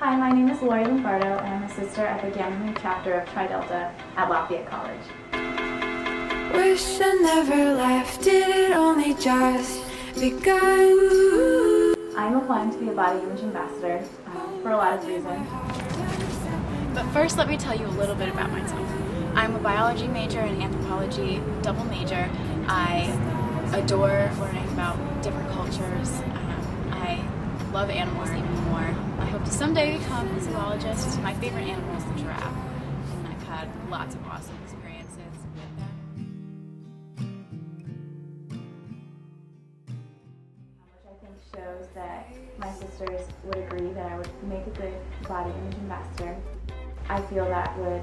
Hi, my name is Lori Lombardo, and I'm a sister at the Gamma chapter of Tri Delta at Lafayette College. Wish I never left, did it only just begun? I'm applying to be a body image ambassador um, for a lot of reasons. But first, let me tell you a little bit about myself. I'm a biology major and anthropology double major. I adore learning about different cultures. Um, I love animals even more. I hope to someday become a zoologist. My favorite animal is the giraffe, and I've had lots of awesome experiences with them. which I think shows that my sisters would agree that I would make a good body image ambassador. I feel that would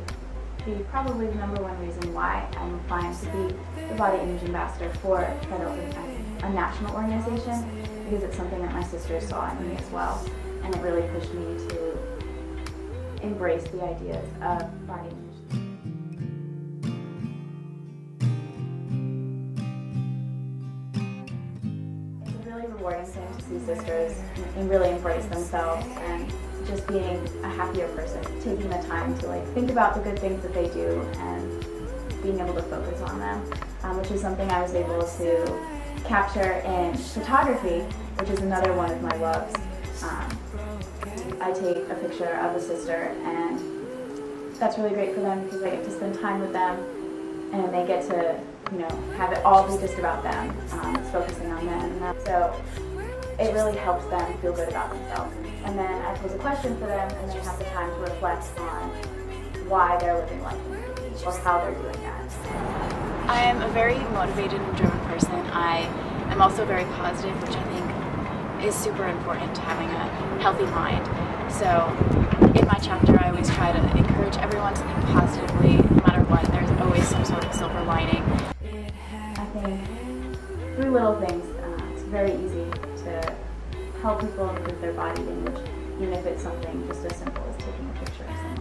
be probably the number one reason why I'm applying to be the body image ambassador for Delta, a national organization, because it's something that my sisters saw in me as well, and it really pushed me to embrace the ideas of body image. It's a really rewarding thing to see sisters and really embrace themselves and just being a happier person, taking the time to like think about the good things that they do and being able to focus on them, um, which is something I was able to capture in photography, which is another one of my loves. Um, I take a picture of a sister and that's really great for them because I get to spend time with them and they get to, you know, have it all be just about them. Um, it's focusing on them. So it really helps them feel good about themselves. And then I pose a question for them and they have the time to reflect on why they're living life or how they're doing that. I am a very motivated and driven person. I am also very positive, which I think is super important to having a healthy mind. So in my chapter, I always try to encourage everyone to think positively, no matter what. There's always some sort of silver lining. I think through little things, uh, it's very easy to help people improve their body image, even if it's something just as simple as taking a picture of